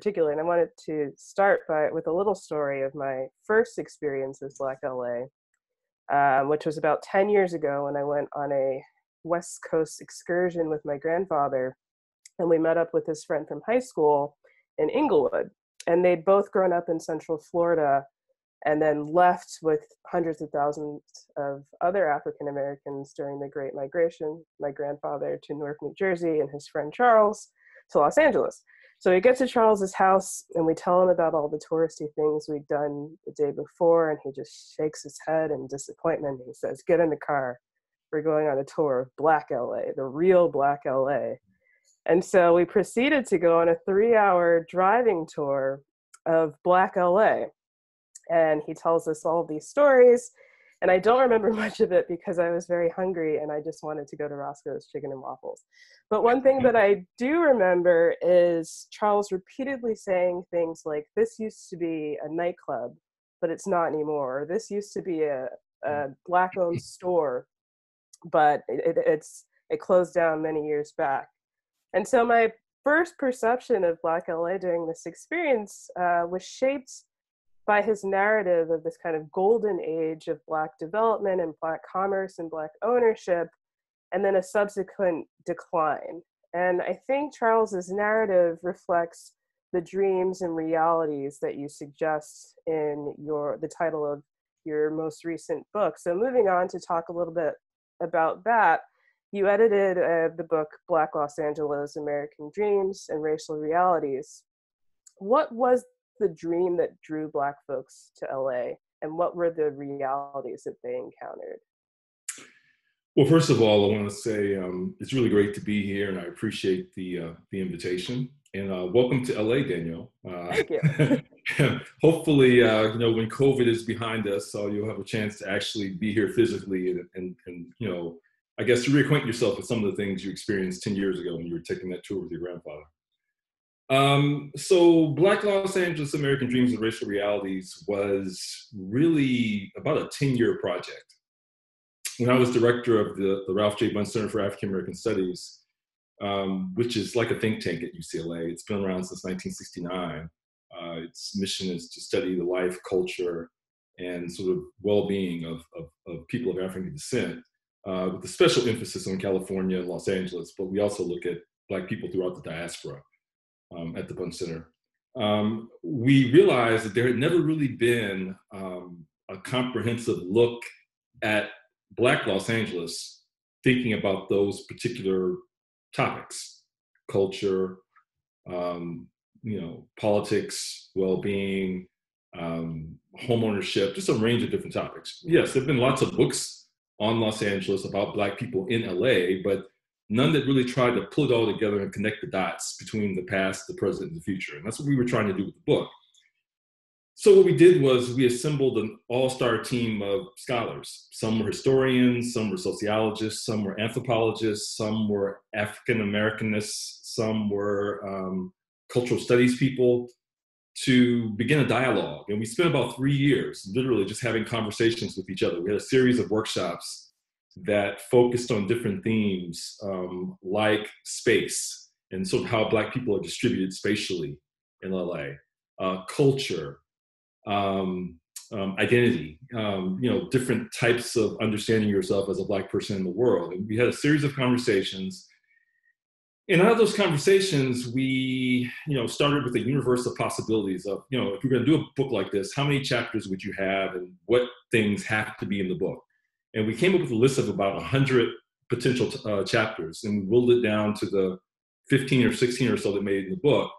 particular. And I wanted to start by with a little story of my first experience as Black LA, um, which was about 10 years ago when I went on a West Coast excursion with my grandfather. And we met up with his friend from high school in Inglewood. And they'd both grown up in Central Florida and then left with hundreds of thousands of other African Americans during the Great Migration. My grandfather to Newark, New Jersey, and his friend Charles to Los Angeles. So we get to Charles's house and we tell him about all the touristy things we'd done the day before, and he just shakes his head in disappointment. He says, "Get in the car. We're going on a tour of Black LA, the real Black LA." And so we proceeded to go on a three-hour driving tour of Black LA, and he tells us all these stories and I don't remember much of it because I was very hungry and I just wanted to go to Roscoe's Chicken and Waffles. But one thing that I do remember is Charles repeatedly saying things like, This used to be a nightclub, but it's not anymore. Or, this used to be a, a black owned store, but it, it, it's it closed down many years back. And so my first perception of Black LA during this experience uh, was shaped by his narrative of this kind of golden age of Black development and Black commerce and Black ownership, and then a subsequent decline. And I think Charles's narrative reflects the dreams and realities that you suggest in your the title of your most recent book. So moving on to talk a little bit about that, you edited uh, the book Black Los Angeles: American Dreams and Racial Realities. What was the dream that drew Black folks to LA, and what were the realities that they encountered? Well, first of all, I want to say um, it's really great to be here, and I appreciate the uh, the invitation. And uh, welcome to LA, Danielle. Uh, Thank you. hopefully, uh, you know, when COVID is behind us, so you'll have a chance to actually be here physically, and, and, and you know, I guess to reacquaint yourself with some of the things you experienced ten years ago when you were taking that tour with your grandfather. Um, so, Black Los Angeles American Dreams and Racial Realities was really about a 10 year project. When I was director of the, the Ralph J. Bunche Center for African American Studies, um, which is like a think tank at UCLA, it's been around since 1969. Uh, its mission is to study the life, culture, and sort of well being of, of, of, people of African descent, uh, with a special emphasis on California and Los Angeles, but we also look at Black people throughout the diaspora um, at the Bunche Center, um, we realized that there had never really been um, a comprehensive look at Black Los Angeles thinking about those particular topics culture, um, you know, politics, well being, um, homeownership, just a range of different topics. Yes, there have been lots of books on Los Angeles about Black people in LA, but none that really tried to pull it all together and connect the dots between the past, the present, and the future. And that's what we were trying to do with the book. So what we did was we assembled an all-star team of scholars. Some were historians, some were sociologists, some were anthropologists, some were African Americanists, some were um, cultural studies people to begin a dialogue. And we spent about three years literally just having conversations with each other. We had a series of workshops that focused on different themes um, like space and sort of how Black people are distributed spatially in LA, uh, culture, um, um, identity, um, you know, different types of understanding yourself as a Black person in the world. And we had a series of conversations. And out of those conversations, we, you know, started with a universe of possibilities of, you know, if you're going to do a book like this, how many chapters would you have, and what things have to be in the book? And we came up with a list of about 100 potential uh, chapters and we whittled it down to the 15 or 16 or so that made it in the book.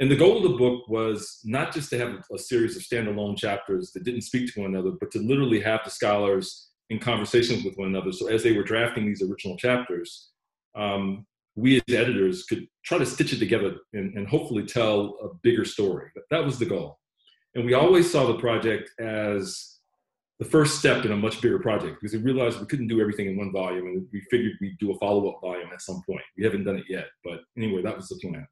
And the goal of the book was not just to have a series of standalone chapters that didn't speak to one another, but to literally have the scholars in conversations with one another. So as they were drafting these original chapters, um, we as editors could try to stitch it together and, and hopefully tell a bigger story. That was the goal. And we always saw the project as the first step in a much bigger project because we realized we couldn't do everything in one volume and we figured we'd do a follow-up volume at some point. We haven't done it yet, but anyway, that was the plan.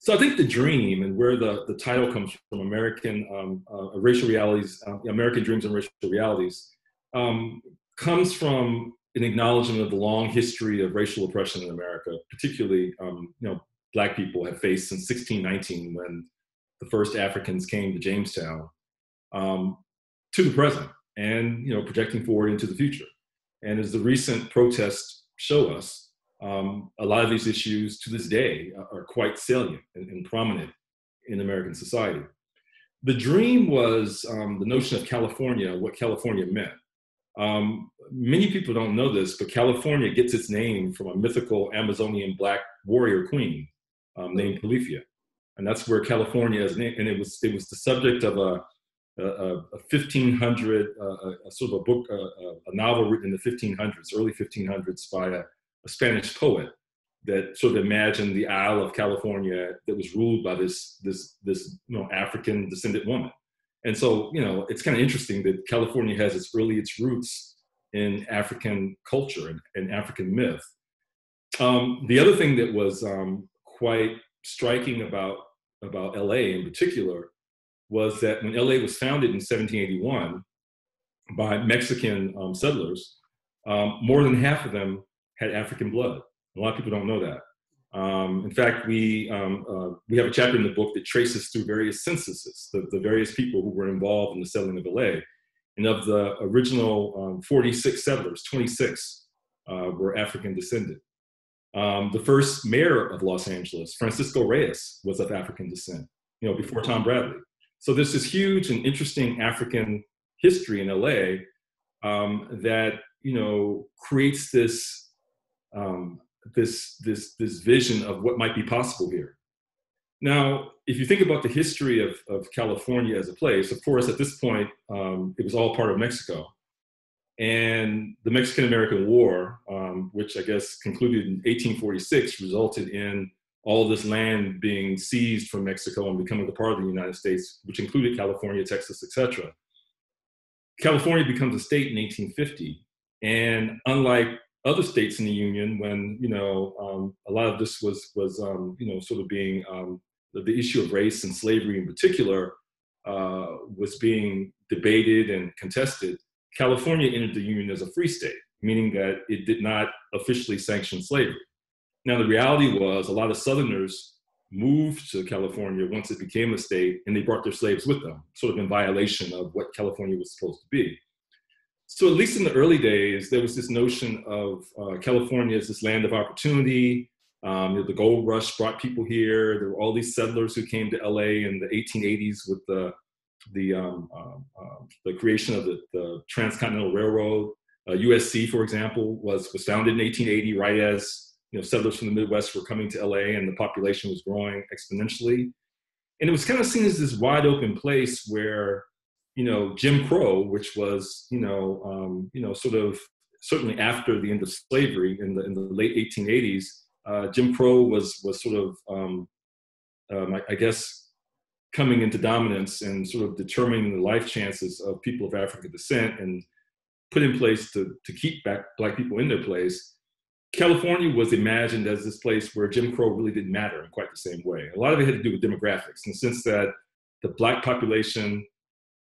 So I think the dream and where the, the title comes from, American um, uh, Racial Realities, uh, American Dreams and Racial Realities, um, comes from an acknowledgement of the long history of racial oppression in America, particularly um, you know black people have faced since 1619 when the first Africans came to Jamestown um, to the present and you know projecting forward into the future. And as the recent protests show us, um, a lot of these issues to this day are quite salient and, and prominent in American society. The dream was um, the notion of California, what California meant. Um, many people don't know this, but California gets its name from a mythical Amazonian black warrior queen um, named Califia, and that's where California is. And it was it was the subject of a a, a 1500 uh, a, sort of a book, a novel written in the 1500s, early 1500s, by a, a Spanish poet that sort of imagined the Isle of California that was ruled by this this this you know African descendant woman. And so you know it's kind of interesting that California has its early its roots in African culture and, and African myth. Um, the other thing that was um, quite striking about about LA in particular was that when LA was founded in 1781 by Mexican um, settlers, um, more than half of them had African blood. A lot of people don't know that. Um, in fact, we, um, uh, we have a chapter in the book that traces through various censuses, the, the, various people who were involved in the settling of LA. And of the original um, 46 settlers, 26 uh, were African descended. Um, the first mayor of Los Angeles, Francisco Reyes, was of African descent, you know, before Tom Bradley. So there's this huge and interesting African history in LA um, that, you know, creates this um, this this this vision of what might be possible here. Now, if you think about the history of, of California as a place, of course, at this point, um, it was all part of Mexico. And the Mexican American War, um, which I guess concluded in 1846, resulted in all this land being seized from Mexico and becoming a part of the United States, which included California, Texas, etc. California becomes a state in 1850. And unlike other states in the union when you know um, a lot of this was was um, you know sort of being um, the, the, issue of race and slavery in particular uh, was being debated and contested. California entered the union as a free state, meaning that it did not officially sanction slavery. Now the reality was a lot of Southerners moved to California once it became a state, and they brought their slaves with them, sort of in violation of what California was supposed to be so at least in the early days, there was this notion of uh, California as this land of opportunity. Um, you know, the gold rush brought people here. There were all these settlers who came to LA in the 1880s with the the um, um, the creation of the, the Transcontinental Railroad. Uh, USC, for example, was was founded in 1880, right as you know settlers from the Midwest were coming to LA and the population was growing exponentially. And it was kind of seen as this wide open place where you know, Jim Crow, which was, you know, um, you know, sort of certainly after the end of slavery in the in the late 1880s, uh, Jim Crow was was sort of, um, um, I, I, guess, coming into dominance and sort of determining the life chances of people of African descent and put in place to to keep back black people in their place. California was imagined as this place where Jim Crow really didn't matter in quite the same way. A lot of it had to do with demographics, in the sense that the black population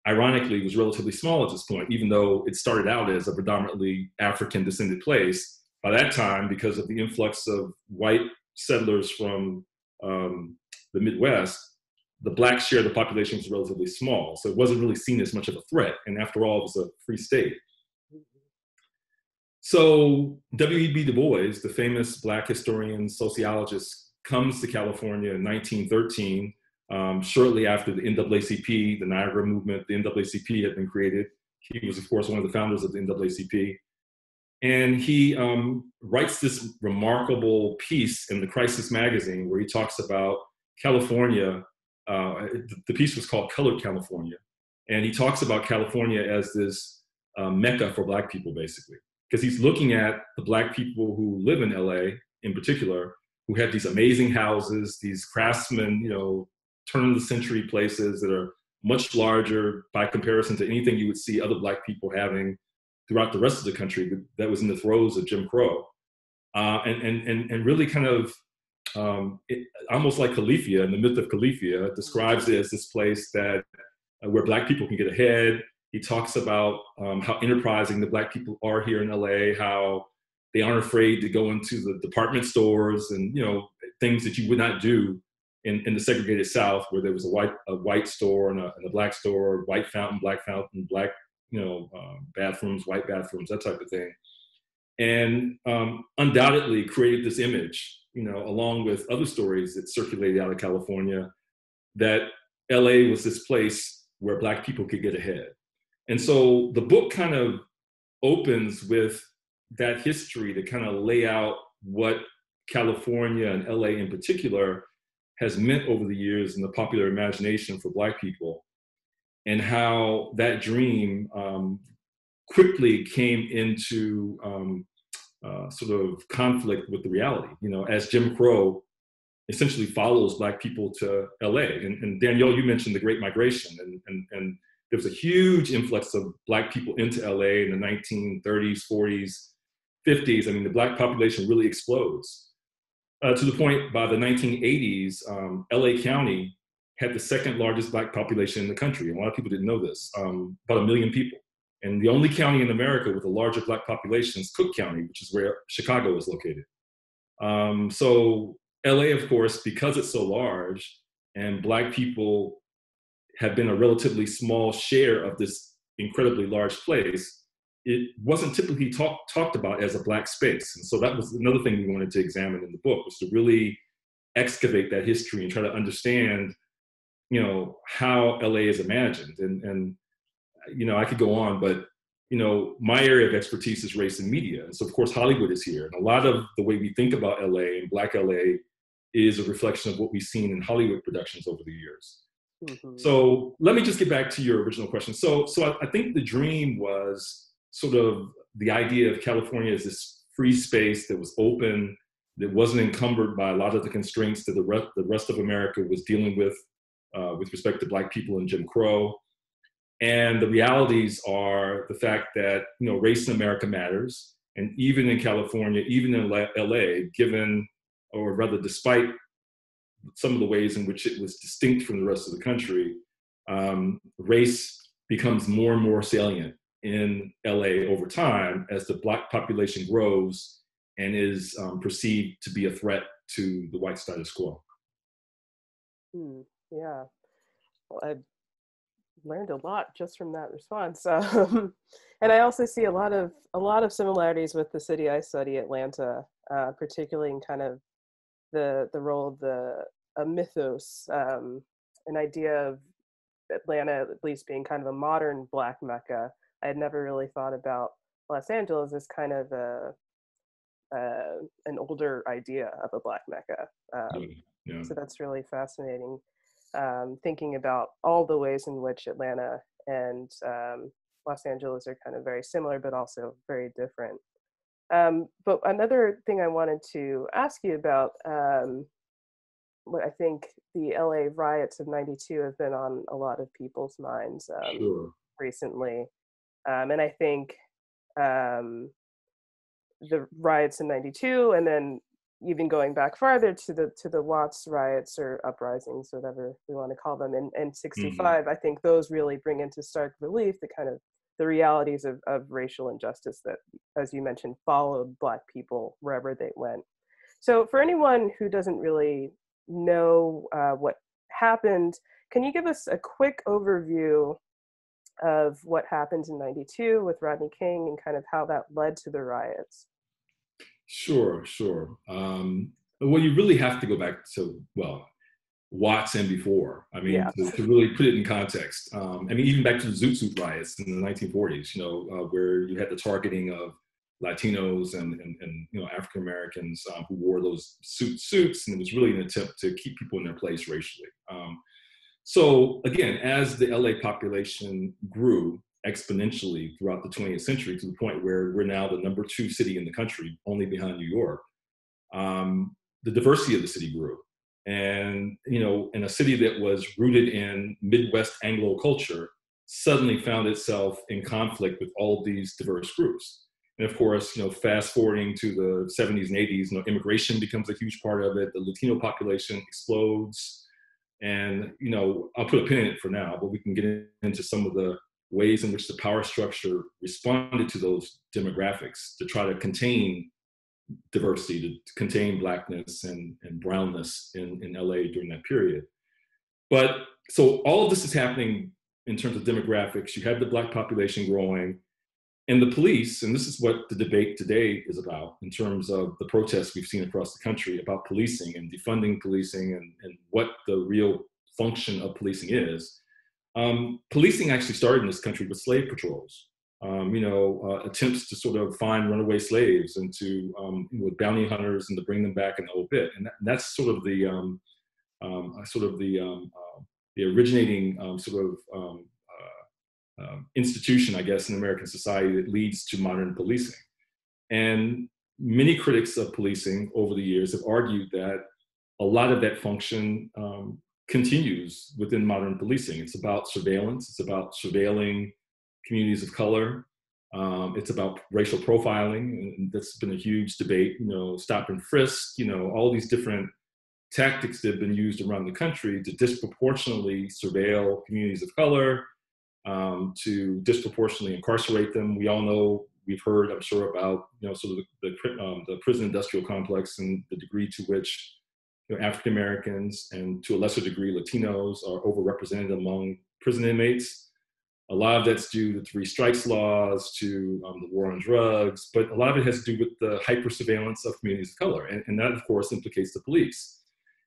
ironically was relatively small at this point, even though it started out as a predominantly African descended place. By that time, because of the influx of white settlers from um, the Midwest, the black share of the population was relatively small. So it wasn't really seen as much of a threat. And after all, it was a free state. So W.E.B. Du Bois, the famous black historian, sociologist, comes to California in 1913 um, shortly after the NAACP, the Niagara movement, the NAACP had been created. He was, of course, one of the founders of the NAACP. And he um, writes this remarkable piece in the Crisis magazine where he talks about California. Uh, the piece was called Colored California. And he talks about California as this uh, mecca for Black people, basically, because he's looking at the Black people who live in LA in particular, who have these amazing houses, these craftsmen, you know, turn of the century places that are much larger by comparison to anything you would see other black people having throughout the rest of the country that was in the throes of Jim Crow. Uh, and, and, and, and really kind of um, it, almost like Califia, and the myth of Califia describes it as this place that uh, where black people can get ahead. He talks about um, how enterprising the black people are here in LA, how they aren't afraid to go into the department stores and you know things that you would not do in, in the segregated South, where there was a white a white store and a, and a black store, white fountain, black fountain, black you know um, bathrooms, white bathrooms, that type of thing, and um, undoubtedly created this image, you know, along with other stories that circulated out of California, that LA was this place where black people could get ahead, and so the book kind of opens with that history to kind of lay out what California and LA in particular has meant over the years in the popular imagination for Black people, and how that dream um, quickly came into um, uh, sort of conflict with the reality. You know, as Jim Crow essentially follows Black people to LA. And, and Danielle, you mentioned the Great Migration, and, and, and there was a huge influx of Black people into LA in the 1930s, 40s, 50s. I mean, the Black population really explodes uh, to the point by the 1980s, um, LA County had the second largest black population in the country. And a lot of people didn't know this, um, about a million people. And the only county in America with a larger black population is Cook County, which is where Chicago is located. Um, so LA, of course, because it's so large and black people have been a relatively small share of this incredibly large place, it wasn't typically talk, talked about as a black space. And so that was another thing we wanted to examine in the book was to really excavate that history and try to understand, you know, how LA is imagined. And, and you know, I could go on, but you know, my area of expertise is race and media. And so of course Hollywood is here. And a lot of the way we think about LA and black LA is a reflection of what we've seen in Hollywood productions over the years. Mm-hmm. So let me just get back to your original question. So, so I, I think the dream was sort of the idea of California as this free space that was open, that wasn't encumbered by a lot of the constraints that the rest, the rest of America was dealing with uh, with respect to Black people and Jim Crow. And the realities are the fact that you know race in America matters, and even in California, even in LA, given or rather despite some of the ways in which it was distinct from the rest of the country, um, race becomes more and more salient in LA over time as the black population grows and is um, perceived to be a threat to the white status quo. Hmm, yeah, well, I learned a lot just from that response, um, and I also see a lot of a lot of similarities with the city I study, Atlanta, uh, particularly in kind of the the role of the a mythos, um, an idea of Atlanta at least being kind of a modern black mecca I had never really thought about Los Angeles as kind of a, uh, an older idea of a black mecca. Um, yeah. So that's really fascinating. Um, thinking about all the ways in which Atlanta and um, Los Angeles are kind of very similar, but also very different. Um, but another thing I wanted to ask you about, um, what I think the LA riots of '92 have been on a lot of people's minds um, sure. recently. Um, and I think um, the riots in '92, and then even going back farther to the to the Watts riots or uprisings, whatever we want to call them, in, in '65, mm-hmm. I think those really bring into stark relief the kind of the realities of, of racial injustice that, as you mentioned, followed Black people wherever they went. So, for anyone who doesn't really know uh, what happened, can you give us a quick overview of what happened in 92 with Rodney King and kind of how that led to the riots? Sure, sure. Um, well, you really have to go back to, well, Watts and before. I mean, yeah. to, to, really put it in context. Um, I mean, even back to the Zoot Suit riots in the 1940s, you know, uh, where you had the targeting of Latinos and, and, and you know, African Americans um, who wore those zoot suits, and it was really an attempt to keep people in their place racially. Um, so again, as the LA population grew exponentially throughout the 20th century to the point where we're now the number two city in the country, only behind New York, um, the diversity of the city grew. And you know, in a city that was rooted in Midwest Anglo culture, suddenly found itself in conflict with all these diverse groups. And of course, you know, fast forwarding to the 70s and 80s, you know, immigration becomes a huge part of it. The Latino population explodes. And you know, I'll put a pin in it for now, but we can get into some of the ways in which the power structure responded to those demographics to try to contain diversity to contain blackness and, and brownness in, in LA during that period. But so all of this is happening in terms of demographics. You have the black population growing, and the police, and this is what the debate today is about in terms of the protests we've seen across the country about policing and defunding policing and, and what the real function of policing is. Um, policing actually started in this country with slave patrols um, you know, uh, attempts to sort of find runaway slaves and to um, with bounty hunters and to bring them back in the whole bit. And that, that's sort of the um, um uh, sort of the um, uh, the originating um, sort of uh, institution, I guess, in American society that leads to modern policing. And many critics of policing over the years have argued that a lot of that function continues within modern policing. It's about surveillance. It's about surveilling communities of color. Um, it's about racial profiling, and that's been a huge debate. You know, stop and frisk. You know, all these different tactics that have been used around the country to disproportionately surveil communities of color, um, to disproportionately incarcerate them. We all know, we've heard, I'm sure, about you know sort of the the, um, the prison industrial complex and the degree to which you know, African Americans and to a lesser degree Latinos are overrepresented among prison inmates. A lot of that's due to three strikes laws, to um, the war on drugs, but a lot of it has to do with the hyper surveillance of communities of color. And, and that, of course, implicates the police.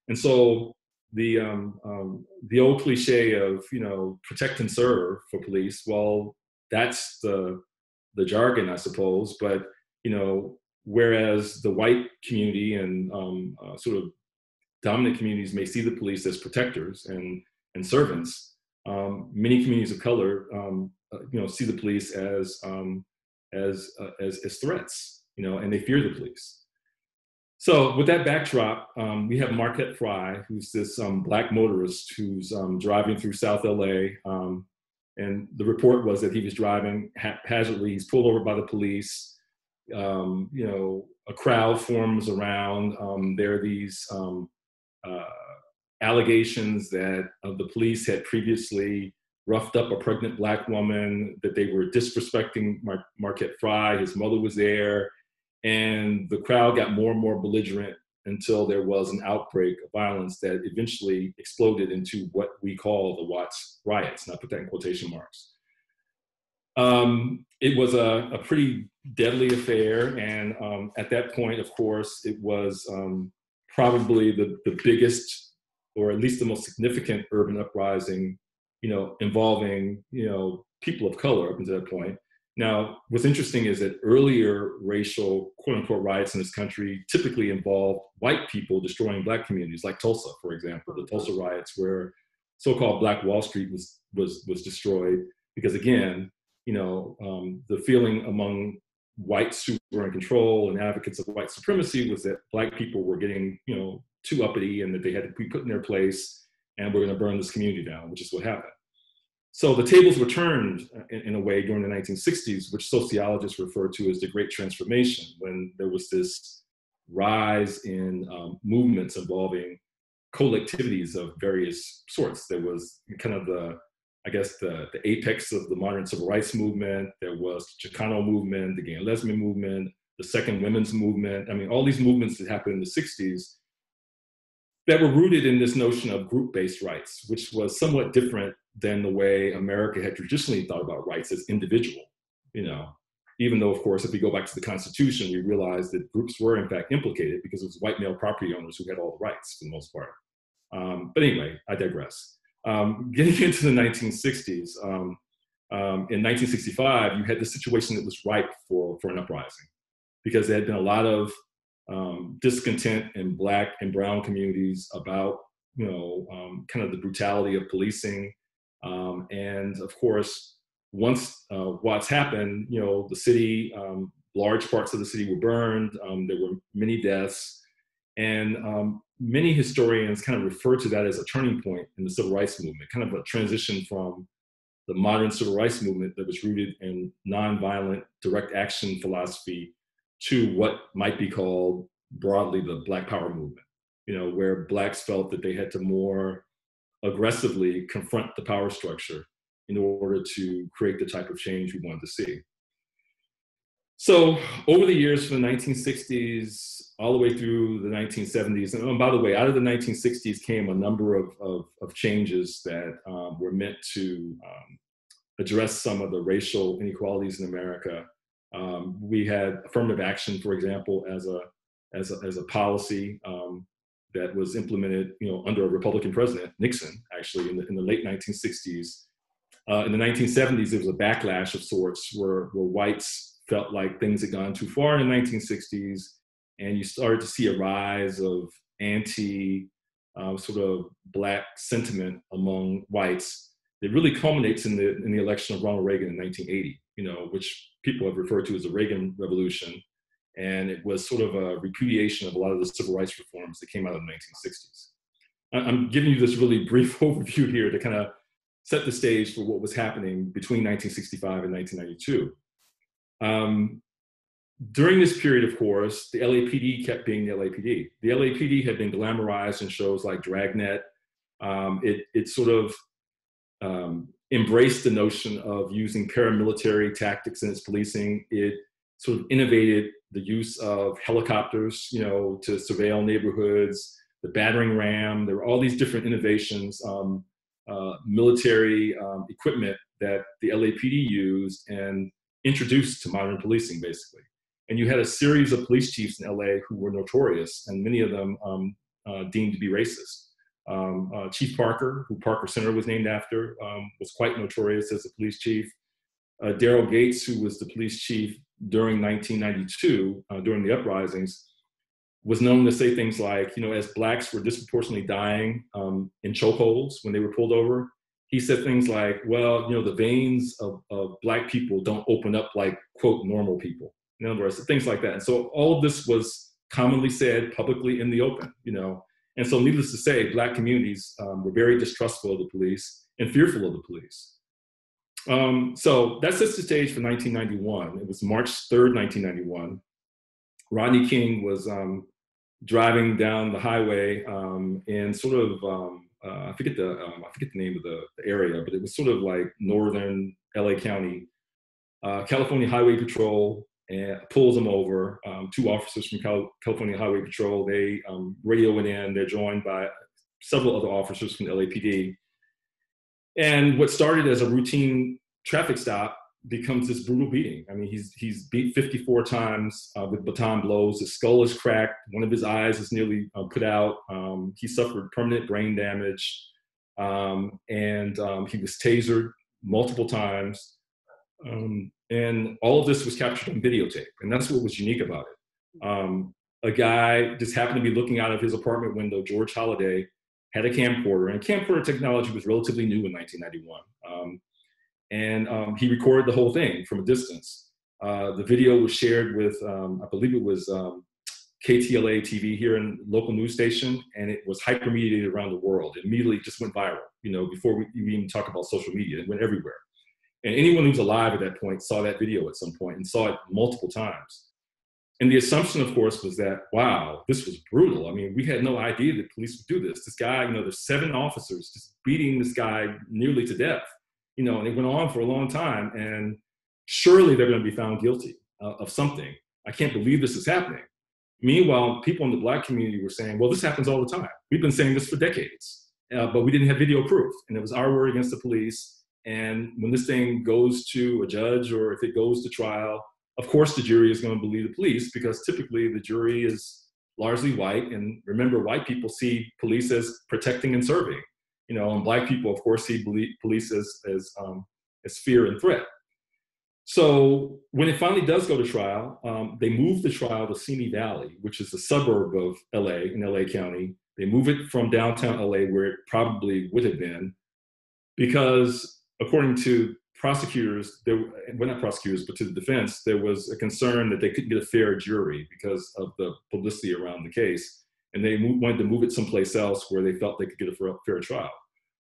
And so the, um, um, the old cliche of, you know, protect and serve for police, well, that's the, the jargon, I suppose. But, you know, whereas the white community and um, uh, sort of dominant communities may see the police as protectors and, and servants, um, many communities of color, um, uh, you know, see the police as um, as, uh, as as threats, you know, and they fear the police. So with that backdrop, um, we have Marquette Frye, who's this um, black motorist who's um, driving through South LA. and the report was that he was driving haphazardly. He's pulled over by the police. you know, a crowd forms around. there are these uh, allegations that the police had previously roughed up a pregnant black woman, that they were disrespecting Mar- Marquette Frye. His mother was there. And the crowd got more and more belligerent until there was an outbreak of violence that eventually exploded into what we call the Watts riots, I put that in quotation marks. Um, it was a, a, pretty deadly affair, and um, at that point, of course, it was um, probably the, the biggest or at least the most significant urban uprising, you know, involving, you know, people of color up until that point. Now, what's interesting is that earlier racial quote unquote riots in this country typically involved white people destroying black communities, like Tulsa, for example, the Tulsa riots where so-called Black Wall Street was was was destroyed because again, you know, um, the feeling among whites who were in control and advocates of white supremacy was that black people were getting, you know, too uppity and that they had to be put in their place and we're going to burn this community down, which is what happened. So the tables were turned in, in, a way during the 1960s, which sociologists refer to as the Great Transformation, when there was this rise in um, movements involving collectivities of various sorts. There was kind of the, I guess, the, the apex of the modern civil rights movement. There was the Chicano movement, the gay and lesbian movement, the second women's movement. I mean, all these movements that happened in the 60s that were rooted in this notion of group-based rights, which was somewhat different than the way America had traditionally thought about rights as individual. You know, even though, of course, if we go back to the Constitution, we realize that groups were in fact implicated because it was white male property owners who had all the rights for the most part. Um, but anyway, I digress. Um, getting into the 1960s, um, um, in 1965, you had the situation that was ripe for, for an uprising because there had been a lot of um, discontent in black and brown communities about you know um, kind of the brutality of policing. Um, and of course once uh, Watts happened you know the city um, large parts of the city were burned um, there were many deaths. And um, many historians kind of refer to that as a turning point in the civil rights movement kind of a transition from the modern civil rights movement that was rooted in nonviolent direct action philosophy to what might be called broadly the Black Power movement, you know, where Blacks felt that they had to more aggressively confront the power structure in order to create the type of change we wanted to see. So over the years from the 1960s all the way through the 1970s, and by the way, out of the 1960s came a number of, of, of changes that um, were meant to um, address some of the racial inequalities in America. Um, we had affirmative action, for example, as a as a, as a policy um, that was implemented, you know, under a Republican president, Nixon, actually in the, in the late 1960s. Uh, in the 1970s, there was a backlash of sorts where, where whites felt like things had gone too far in the 1960s, and you started to see a rise of anti uh, sort of black sentiment among whites. It really culminates in the in the election of Ronald Reagan in 1980, you know, which people have referred to as the Reagan Revolution, and it was sort of a repudiation of a lot of the civil rights reforms that came out of the 1960s. I'm giving you this really brief overview here to kind of set the stage for what was happening between 1965 and 1992. Um, during this period, of course, the LAPD kept being the LAPD. The LAPD had been glamorized in shows like Dragnet. Um, it, it sort of um, embraced the notion of using paramilitary tactics in its policing. It sort of innovated the use of helicopters, you know, to surveil neighborhoods, the battering ram. There were all these different innovations, um, uh, military um, equipment that the LAPD used and introduced to modern policing, basically. And you had a series of police chiefs in LA who were notorious, and many of them um, uh, deemed to be racist. Um, uh, chief Parker, who Parker Center was named after, um, was quite notorious as a police chief. Uh, Daryl Gates, who was the police chief during 1992, uh, during the uprisings, was known to say things like, you know, as blacks were disproportionately dying um, in chokeholds when they were pulled over, he said things like, well, you know, the veins of, of black people don't open up like, quote, normal people. In other words, things like that. And so all of this was commonly said publicly in the open, you know. And so, needless to say, black communities um, were very distrustful of the police and fearful of the police. Um, so that sets the stage for 1991. It was March 3rd, 1991. Rodney King was um, driving down the highway um, in sort of um, uh, I forget the um, I forget the name of the, the, area, but it was sort of like northern LA County. Uh, California Highway Patrol and pulls them over. Um, two officers from Cal- California Highway Patrol. They radio it in. They're joined by several other officers from the LAPD and what started as a routine traffic stop becomes this brutal beating. I mean, he's he's beat 54 times uh, with baton blows. His skull is cracked. One of his eyes is nearly uh, put out. Um, he suffered permanent brain damage, um, and um, he was tasered multiple times. Um, and all of this was captured on videotape, and that's what was unique about it. Um, a guy just happened to be looking out of his apartment window, George Holliday, had a camcorder, and camcorder technology was relatively new in 1991. Um, and um, he recorded the whole thing from a distance. Uh, the video was shared with, um, I believe it was um, KTLA TV here in local news station, and it was hypermediated around the world. It immediately just went viral. You know, before we, we even talk about social media, it went everywhere. And anyone who's alive at that point saw that video at some point and saw it multiple times. And the assumption, of course, was that, wow, this was brutal. I mean, we had no idea that police would do this. This guy, you know, there's seven officers just beating this guy nearly to death, you know, and it went on for a long time. And surely they're going to be found guilty uh, of something. I can't believe this is happening. Meanwhile, people in the black community were saying, well, this happens all the time. We've been saying this for decades, uh, but we didn't have video proof. And it was our word against the police. And when this thing goes to a judge or if it goes to trial, of course the jury is going to believe the police because typically the jury is largely white. And remember white people see police as protecting and serving you know and black people of course see police as as, um, as fear and threat. So when it finally does go to trial um, they move the trial to simi valley which is a suburb of la in la county. They move it from downtown la where it probably would have been because according to prosecutors, there, well, not prosecutors, but to the defense, there was a concern that they couldn't get a fair jury because of the publicity around the case. And they wanted to move it someplace else where they felt they could get a fair trial.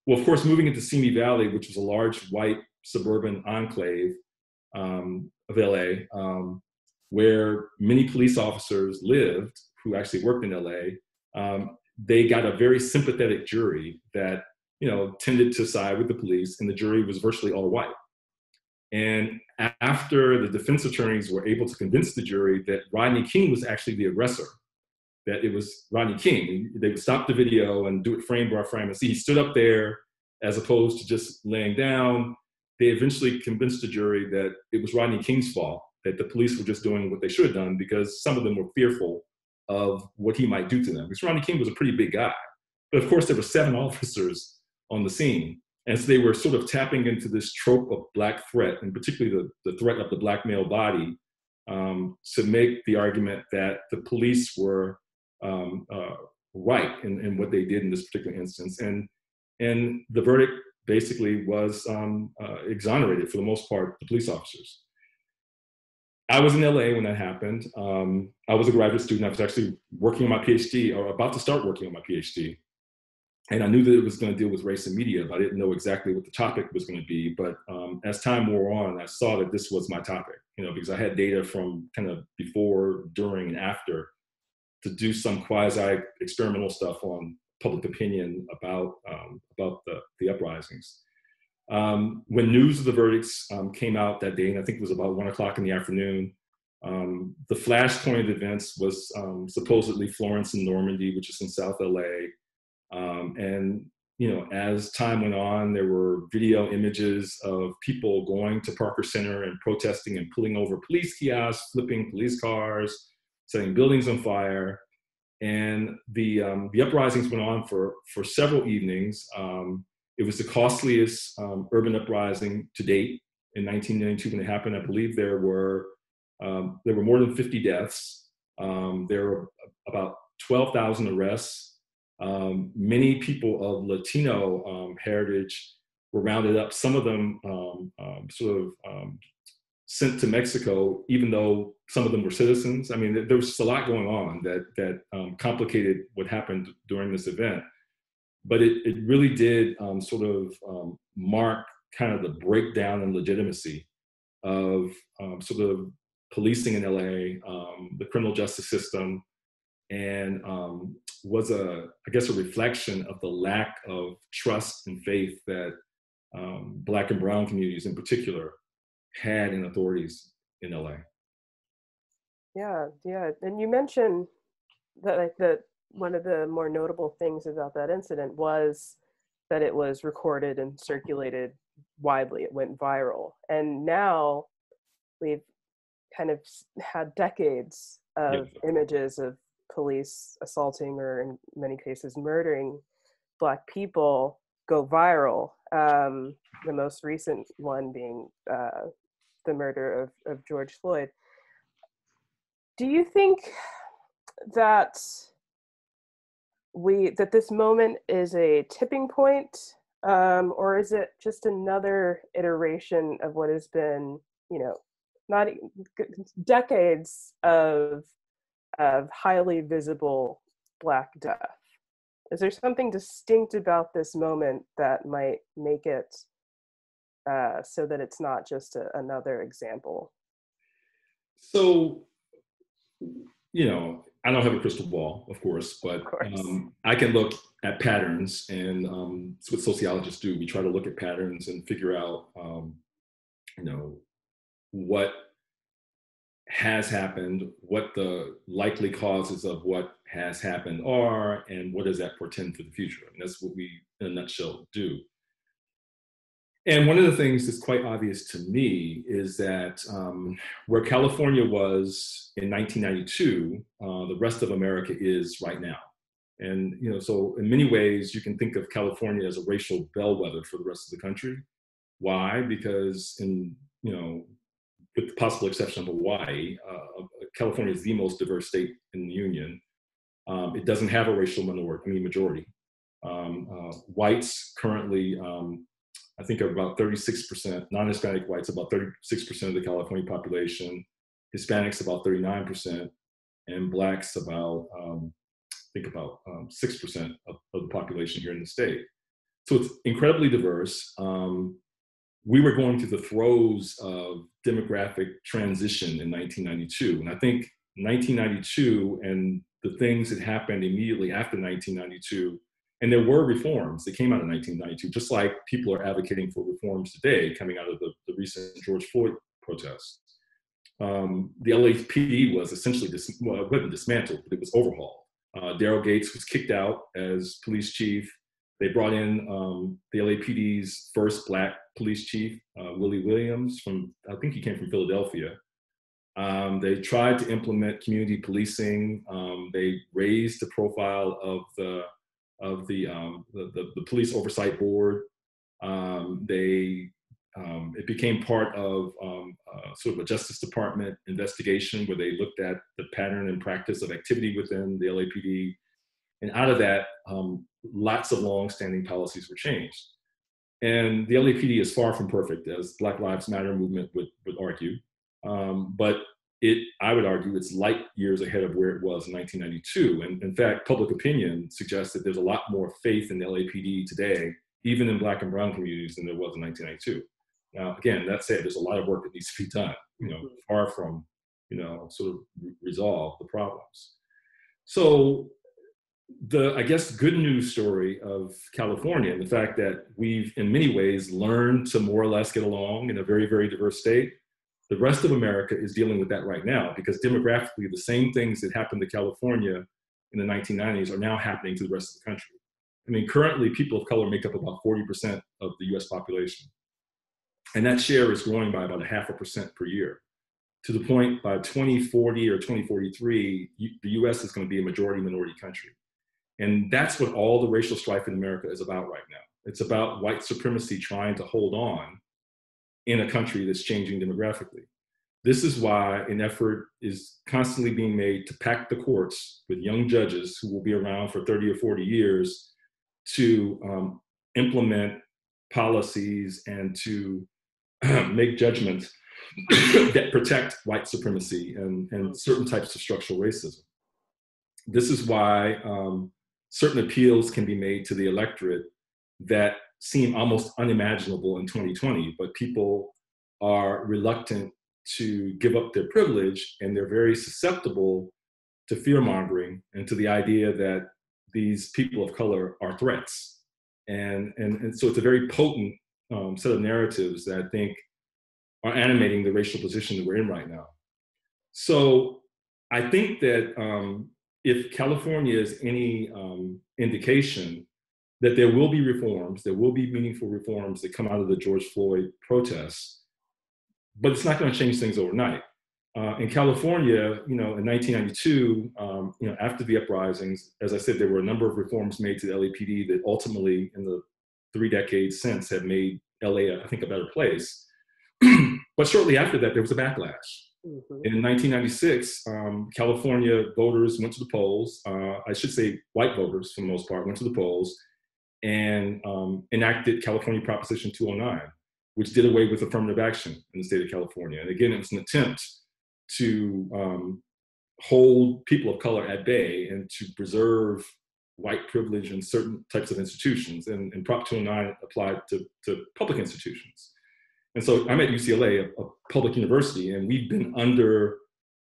Well, of course, moving into Simi Valley, which was a large white suburban enclave um, of LA, um, where many police officers lived who actually worked in LA, um, they got a very sympathetic jury that you know tended to side with the police, and the jury was virtually all white. And after the defense attorneys were able to convince the jury that Rodney King was actually the aggressor, that it was Rodney King, they would stop the video and do it frame by frame and see he stood up there as opposed to just laying down. They eventually convinced the jury that it was Rodney King's fault, that the police were just doing what they should have done because some of them were fearful of what he might do to them. Because Rodney King was a pretty big guy. But of course, there were seven officers on the scene. And so they were sort of tapping into this trope of black threat, and particularly the, the threat of the black male body, um, to make the argument that the police were um, uh, right in, in, what they did in this particular instance. And, and the verdict basically was um, uh, exonerated for the most part, the police officers. I was in LA when that happened. Um, I was a graduate student. I was actually working on my PhD or about to start working on my PhD and I knew that it was going to deal with race and media, but I didn't know exactly what the topic was going to be. But um, as time wore on, I saw that this was my topic, you know, because I had data from kind of before, during, and after to do some quasi experimental stuff on public opinion about um, about the, the uprisings. Um, when news of the verdicts um, came out that day, and I think it was about one o'clock in the afternoon, um, the flashpoint of events was um, supposedly Florence and Normandie, which is in South LA. Um, and you know, as time went on, there were video images of people going to Parker Center and protesting and pulling over police kiosks, flipping police cars, setting buildings on fire. And the um, the uprisings went on for for several evenings. Um, it was the costliest um, urban uprising to date in 1992 when it happened. I believe there were um, there were more than 50 deaths. Um, there were about 12,000 arrests um, many people of Latino um, heritage were rounded up, some of them um, um sort of um, sent to Mexico, even though some of them were citizens. I mean, there was a lot going on that, that um, complicated what happened during this event. But it, it really did sort of mark kind of the breakdown in legitimacy of sort of policing in LA, the criminal justice system, and um, was a, I guess, a reflection of the lack of trust and faith that um, Black and Brown communities, in particular, had in authorities in LA. Yeah, yeah, and you mentioned that like that one of the more notable things about that incident was that it was recorded and circulated widely. It went viral, and now we've kind of had decades of yeah. images of police assaulting or in many cases murdering black people go viral. Um, the most recent one being uh, the murder of, of george floyd. Do you think that we that this moment is a tipping point um, or is it just another iteration of what has been you know not decades of of highly visible Black death. Is there something distinct about this moment that might make it uh, so that it's not just a, another example? So, you know, I don't have a crystal ball, of course, but course. Um, I can look at patterns, and um, it's what sociologists do. We try to look at patterns and figure out, um, you know, what has happened, what the likely causes of what has happened are, and what does that portend for the future. And that's what we, in a nutshell, do. And one of the things that's quite obvious to me is that um, where California was in 1992, uh, the rest of America is right now. And you know, so in many ways, you can think of California as a racial bellwether for the rest of the country. Why? Because in you know with the possible exception of Hawaii, uh, California is the most diverse state in the union. Um, it doesn't have a racial minority, I mean majority. Um, uh, whites currently, um, I think, are about 36%, non-Hispanic whites about 36% of the California population, Hispanics about 39%, and blacks about, um, I think, about 6% um, of, of, the population here in the state. So it's incredibly diverse. Um, we were going through the throes of demographic transition in 1992. And I think 1992 and the things that happened immediately after 1992, and there were reforms that came out of 1992, just like people are advocating for reforms today coming out of the, the recent George Floyd protests. Um, the LAPD was essentially dis- well, wasn't dismantled, but it was overhauled. Uh, Daryl Gates was kicked out as police chief. They brought in um, the LAPD's first black police chief, uh, Willie Williams, from I think he came from Philadelphia. Um, they tried to implement community policing. Um, they raised the profile of the of the, um, the, the, the, police oversight board. Um, they um, it became part of uh, sort of a Justice Department investigation where they looked at the pattern and practice of activity within the LAPD. And out of that, um, lots of long-standing policies were changed. And the LAPD is far from perfect, as Black Lives Matter movement would, would argue. Um, but it, I would argue, it's light years ahead of where it was in 1992. And in fact, public opinion suggests that there's a lot more faith in the LAPD today, even in Black and Brown communities, than there was in 1992. Now, again, that said, there's a lot of work that needs to be done. You know, mm-hmm. far from, you know, sort of resolve the problems. So, the I guess good news story of California and the fact that we've, in many ways, learned to more or less get along in a very, very diverse state. The rest of America is dealing with that right now because demographically, the same things that happened to California in the 1990s are now happening to the rest of the country. I mean, currently, people of color make up about 40% of the US population. And that share is growing by about a half a percent per year to the point by 2040 or 2043, the US is going to be a majority minority country. And that's what all the racial strife in America is about right now. It's about white supremacy trying to hold on in a country that's changing demographically. This is why an effort is constantly being made to pack the courts with young judges who will be around for 30 or 40 years to um, implement policies and to make judgments that protect white supremacy and, and certain types of structural racism. This is why um, certain appeals can be made to the electorate that seem almost unimaginable in 2020, but people are reluctant to give up their privilege and they're very susceptible to fear mongering and to the idea that these people of color are threats. And, and, and so it's a very potent um, set of narratives that I think are animating the racial position that we're in right now. So I think that um, if California is any um, indication that there will be reforms, there will be meaningful reforms that come out of the George Floyd protests, but it's not going to change things overnight. Uh, in California, you know, in 1992, um, you know, after the uprisings, as I said, there were a number of reforms made to the LAPD that ultimately, in the three decades since, have made LA, I think, a better place. but shortly after that, there was a backlash. Mm-hmm. In 1996, um, California voters went to the polls. Uh, I should say white voters, for the most part, went to the polls and um, enacted California Proposition 209, which did away with affirmative action in the state of California. And again, it was an attempt to um, hold people of color at bay and to preserve white privilege in certain types of institutions. And, and Prop 209 applied to, to public institutions. And so I'm at UCLA, a, a public university, and we've been under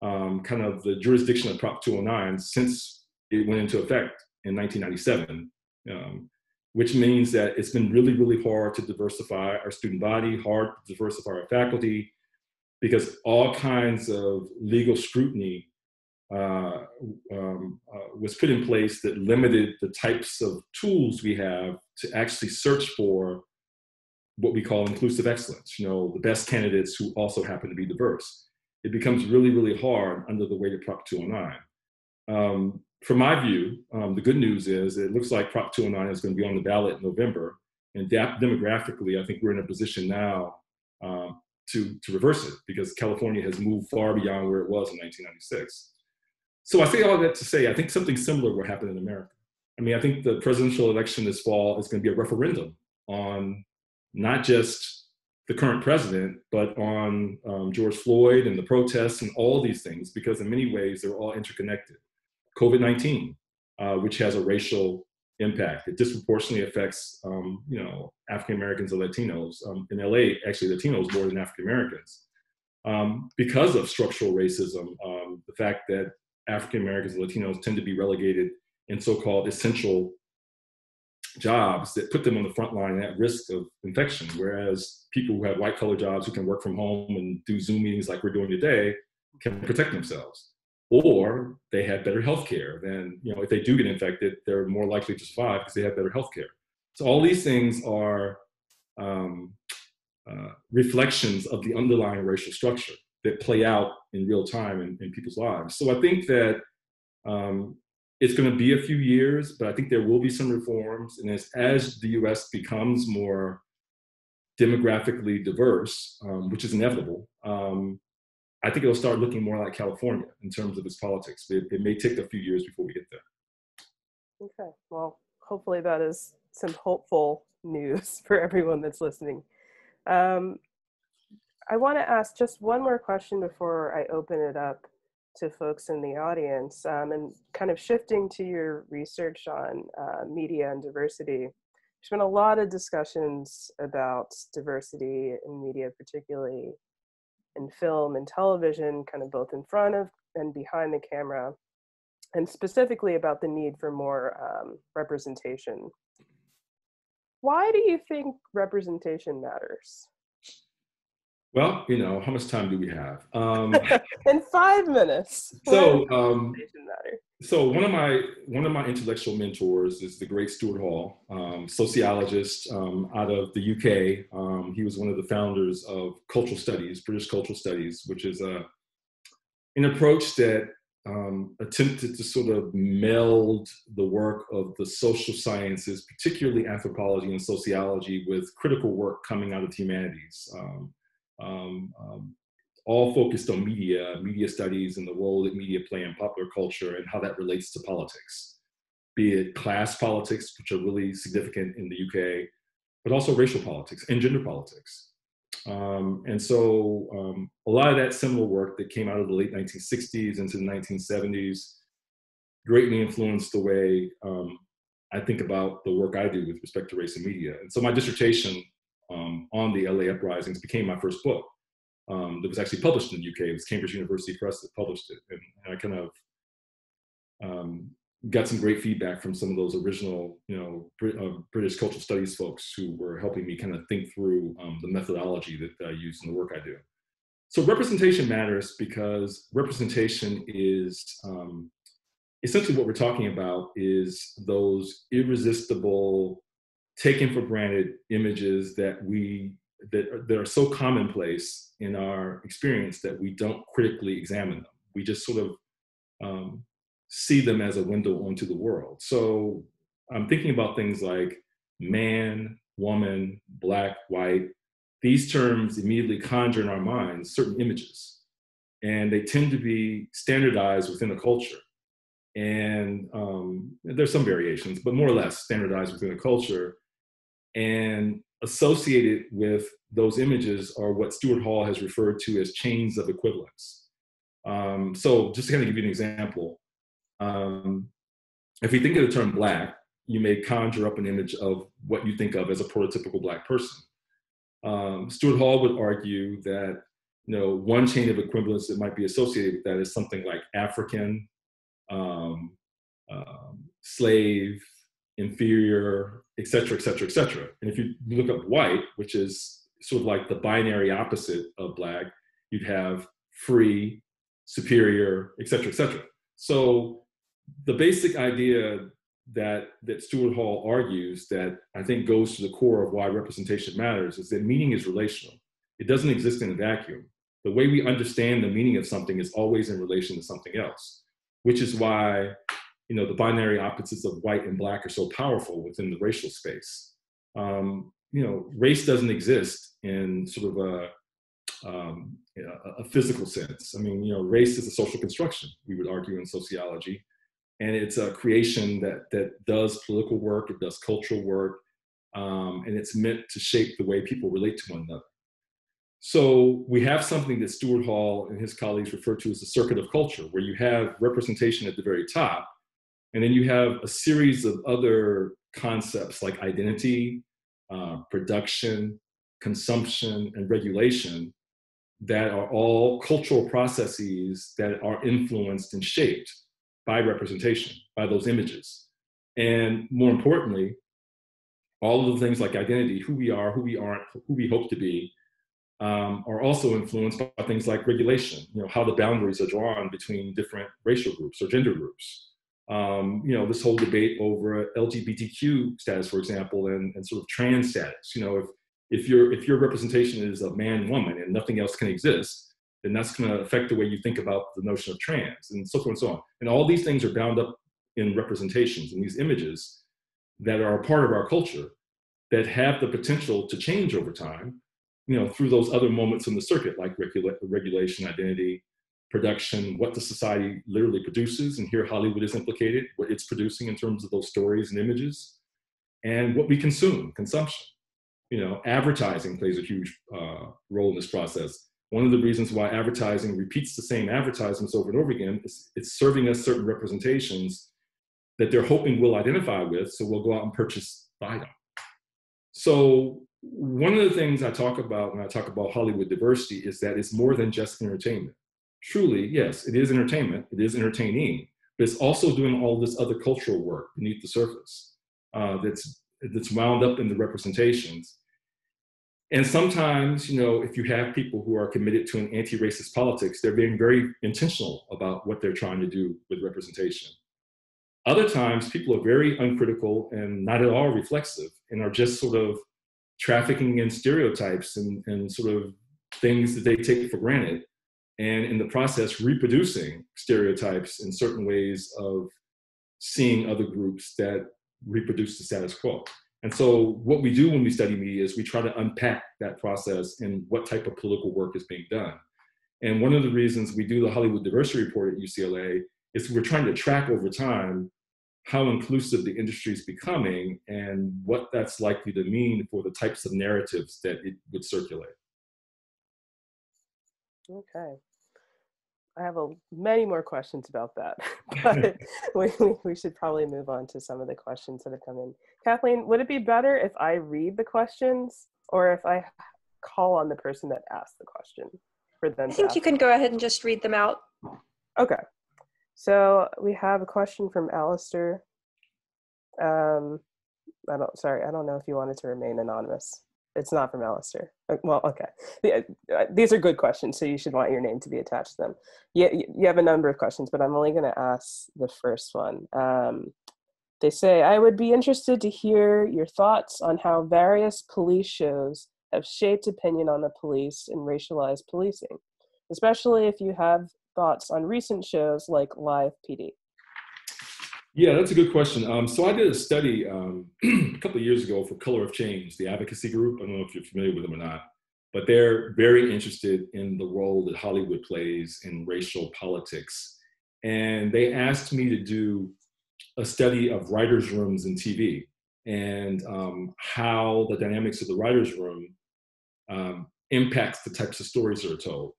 um, kind of the jurisdiction of Prop 209 since it went into effect in 1997, um, which means that it's been really, really hard to diversify our student body, hard to diversify our faculty, because all kinds of legal scrutiny uh, um, uh, was put in place that limited the types of tools we have to actually search for what we call inclusive excellence, you know, the best candidates who also happen to be diverse. It becomes really, really hard under the weight of Prop 209. Um, from my view, um, the good news is it looks like Prop 209 is going to be on the ballot in November. And de- demographically, I think we're in a position now um, to, to reverse it because California has moved far beyond where it was in 1996. So I say all that to say I think something similar will happen in America. I mean, I think the presidential election this fall is going to be a referendum on not just the current president, but on um, George Floyd and the protests and all these things, because in many ways they're all interconnected. COVID 19, uh, which has a racial impact, it disproportionately affects, um, you know, African Americans and Latinos. Um, in LA, actually, Latinos more than African Americans. Um, because of structural racism, um, the fact that African Americans and Latinos tend to be relegated in so called essential jobs that put them on the front line at risk of infection. Whereas people who have white collar jobs who can work from home and do Zoom meetings like we're doing today can protect themselves. Or they have better health care than, you know, if they do get infected, they're more likely to survive because they have better health care. So all these things are um, uh, reflections of the underlying racial structure that play out in real time in, in people's lives. So I think that um, it's going to be a few years, but I think there will be some reforms. And as, as the US becomes more demographically diverse, um, which is inevitable, um, I think it'll start looking more like California in terms of its politics. It, it may take a few years before we get there. Okay, well, hopefully that is some hopeful news for everyone that's listening. Um, I want to ask just one more question before I open it up to folks in the audience um, and kind of shifting to your research on uh, media and diversity. There's been a lot of discussions about diversity in media, particularly in film and television, kind of both in front of and behind the camera, and specifically about the need for more um, representation. Why do you think representation matters? Well, you know, how much time do we have? Um, In five minutes. So, um, so one of my one of my intellectual mentors is the great Stuart Hall, um, sociologist um, out of the UK. Um, he was one of the founders of cultural studies, British cultural studies, which is a an approach that um, attempted to sort of meld the work of the social sciences, particularly anthropology and sociology, with critical work coming out of the humanities. Um, um, um, all focused on media, media studies, and the role that media play in popular culture and how that relates to politics, be it class politics, which are really significant in the UK, but also racial politics and gender politics. Um, and so um, a lot of that similar work that came out of the late 1960s into the 1970s greatly influenced the way um, I think about the work I do with respect to race and media. And so my dissertation um, on the LA uprisings became my first book. Um, that was actually published in the UK. It was Cambridge University Press that published it, and, and I kind of um, got some great feedback from some of those original, you know, Brit- uh, British cultural studies folks who were helping me kind of think through um, the methodology that I use in the work I do. So representation matters because representation is um, essentially what we're talking about is those irresistible taken for granted images that we that are, that are so commonplace in our experience that we don't critically examine them. We just sort of um, see them as a window onto the world. So I'm thinking about things like man, woman, black, white. These terms immediately conjure in our minds certain images, and they tend to be standardized within a culture. And um, there's some variations, but more or less standardized within a culture and associated with those images are what Stuart Hall has referred to as chains of equivalence. Um, so just to kind of give you an example, um, if you think of the term black, you may conjure up an image of what you think of as a prototypical black person. Um, Stuart Hall would argue that you know one chain of equivalence that might be associated with that is something like African, um, um, slave, inferior, et cetera, et cetera, et cetera. And if you look up white, which is sort of like the binary opposite of black, you'd have free, superior, et cetera, et cetera. So the basic idea that that Stuart Hall argues that I think goes to the core of why representation matters is that meaning is relational. It doesn't exist in a vacuum. The way we understand the meaning of something is always in relation to something else, which is why you know the binary opposites of white and black are so powerful within the racial space. Um, you know race doesn't exist in sort of a um, a physical sense. I mean you know race is a social construction we would argue in sociology. And it's a creation that that does political work it does cultural work um, and it's meant to shape the way people relate to one another. So we have something that Stuart Hall and his colleagues refer to as the circuit of culture, where you have representation at the very top, and then you have a series of other concepts like identity, uh, production, consumption, and regulation that are all cultural processes that are influenced and shaped by representation, by those images. And more importantly, all of the things like identity, who we are, who we aren't, who we hope to be, um, are also influenced by things like regulation. You know how the boundaries are drawn between different racial groups or gender groups. Um, you know this whole debate over LGBTQ status, for example, and, and sort of trans status. You know if if your if your representation is a man woman and nothing else can exist, then that's going to affect the way you think about the notion of trans and so forth and so on. And all these things are bound up in representations and these images that are a part of our culture that have the potential to change over time, you know, through those other moments in the circuit, like regula- regulation, identity, production, what the society literally produces, and here Hollywood is implicated, what it's producing in terms of those stories and images, and what we consume, consumption. You know, advertising plays a huge uh, role in this process. One of the reasons why advertising repeats the same advertisements over and over again is it's serving us certain representations that they're hoping we'll identify with, so we'll go out and purchase the item. So one of the things I talk about when I talk about Hollywood diversity is that it's more than just entertainment. Truly, yes, it is entertainment, it is entertaining, but it's also doing all this other cultural work beneath the surface uh, that's that's wound up in the representations. And sometimes, you know, if you have people who are committed to an anti-racist politics, they're being very intentional about what they're trying to do with representation. Other times, people are very uncritical and not at all reflexive and are just sort of trafficking in stereotypes and, and sort of things that they take for granted. And in the process, reproducing stereotypes in certain ways of seeing other groups that reproduce the status quo. And so, what we do when we study media is we try to unpack that process and what type of political work is being done. And one of the reasons we do the Hollywood Diversity Report at UCLA is we're trying to track over time how inclusive the industry is becoming and what that's likely to mean for the types of narratives that it would circulate. Okay. I have a, many more questions about that, but we, we should probably move on to some of the questions that have come in. Kathleen, would it be better if I read the questions or if I call on the person that asked the question for them? I think you can go ahead and just read them out. Okay. So we have a question from Alistair. Um, I don't, sorry, I don't know if you wanted to remain anonymous. It's not from Alistair. Uh, well, okay. Uh, these are good questions, so you should want your name to be attached to them. You, you have a number of questions, but I'm only going to ask the first one. Um, they say, I would be interested to hear your thoughts on how various police shows have shaped opinion on the police and racialized policing, especially if you have thoughts on recent shows like Live PD? Yeah, that's a good question. Um, so I did a study um, a couple of years ago for Color of Change, the advocacy group. I don't know if you're familiar with them or not, but they're very interested in the role that Hollywood plays in racial politics. And they asked me to do a study of writers' rooms in TV and um, how the dynamics of the writers' room um, impacts the types of stories that are told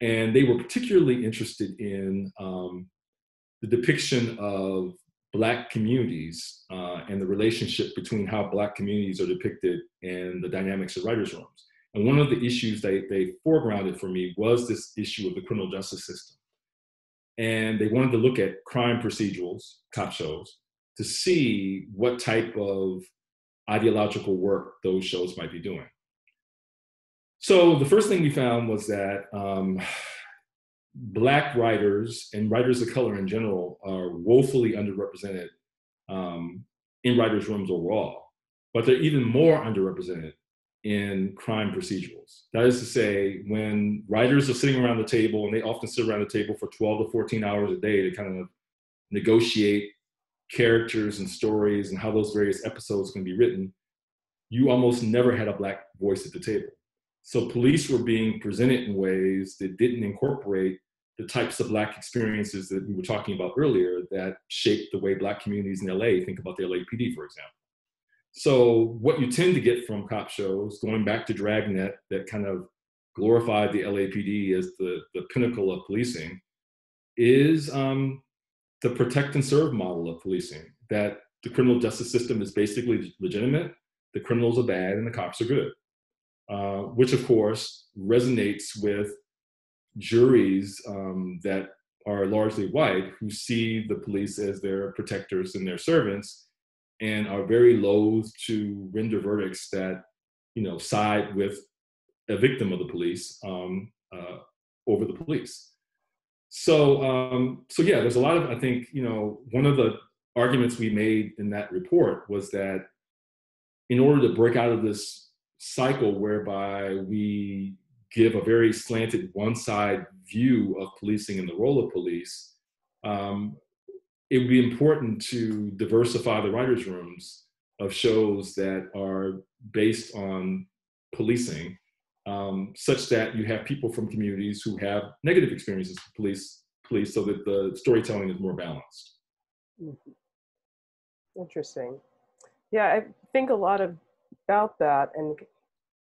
and they were particularly interested in um, the depiction of black communities uh, and the relationship between how black communities are depicted and the dynamics of writers' rooms. And one of the issues they, they foregrounded for me was this issue of the criminal justice system. And they wanted to look at crime procedurals, cop shows, to see what type of ideological work those shows might be doing. So the first thing we found was that um, black writers and writers of color in general are woefully underrepresented um, in writers' rooms overall, but they're even more underrepresented in crime procedurals. That is to say, when writers are sitting around the table, and they often sit around the table for 12 to 14 hours a day to kind of negotiate characters and stories and how those various episodes can be written, you almost never had a black voice at the table. So police were being presented in ways that didn't incorporate the types of Black experiences that we were talking about earlier that shaped the way Black communities in LA think about the LAPD, for example. So what you tend to get from cop shows, going back to Dragnet, that kind of glorified the LAPD as the, the pinnacle of policing, is um, the protect and serve model of policing, that the criminal justice system is basically legitimate, the criminals are bad, and the cops are good. Uh, which of course resonates with juries um, that are largely white who see the police as their protectors and their servants and are very loath to render verdicts that you know side with a victim of the police um, uh, over the police. So um, so yeah, there's a lot of I think you know one of the arguments we made in that report was that in order to break out of this cycle whereby we give a very slanted one side view of policing and the role of police, um, it would be important to diversify the writers' rooms of shows that are based on policing, um, such that you have people from communities who have negative experiences with police, police, so that the storytelling is more balanced. Mm-hmm. Interesting. Yeah, I think a lot about that, and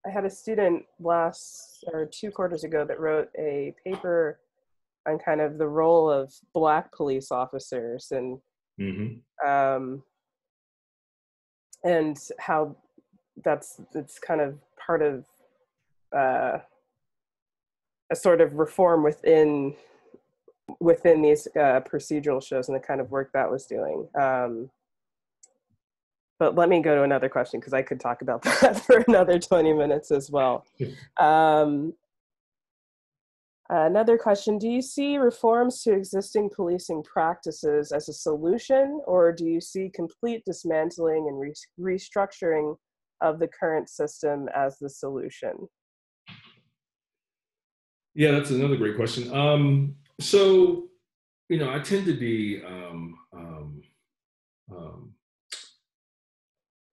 I had a student last or two quarters ago that wrote a paper on kind of the role of black police officers and mm-hmm. um, and how that's it's kind of part of uh, a sort of reform within within these uh, procedural shows and the kind of work that was doing. Um, but let me go to another question because I could talk about that for another 20 minutes as well. Um, another question Do you see reforms to existing policing practices as a solution, or do you see complete dismantling and re- restructuring of the current system as the solution? Yeah, that's another great question. Um, so, you know, I tend to be um,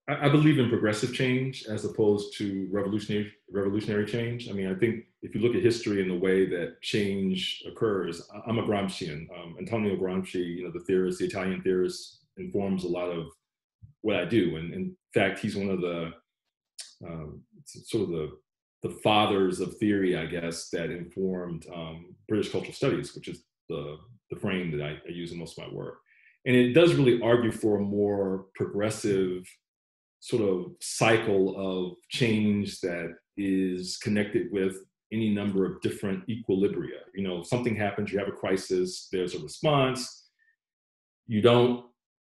um I, believe in progressive change as opposed to revolutionary revolutionary change. I mean, I think if you look at history and the way that change occurs, I'm a Gramscian. Um, Antonio Gramsci, you know, the theorist, the Italian theorist, informs a lot of what I do. And in fact, he's one of the um, sort of the the fathers of theory, I guess, that informed um, British cultural studies, which is the the frame that I, I use in most of my work. And it does really argue for a more progressive sort of cycle of change that is connected with any number of different equilibria. You know, something happens, you have a crisis, there's a response. You don't